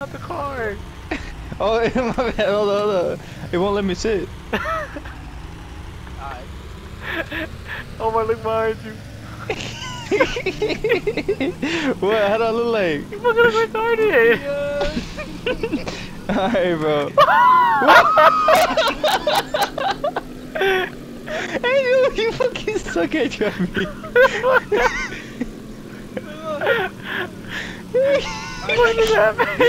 out the car. Oh, my bad. Hold on, hold on. It won't let me sit. Alright. Oh my, look behind you. what? How do I look like? You fucking look retarded. Alright, bro. hey, you, you fucking suck at driving. what is happening?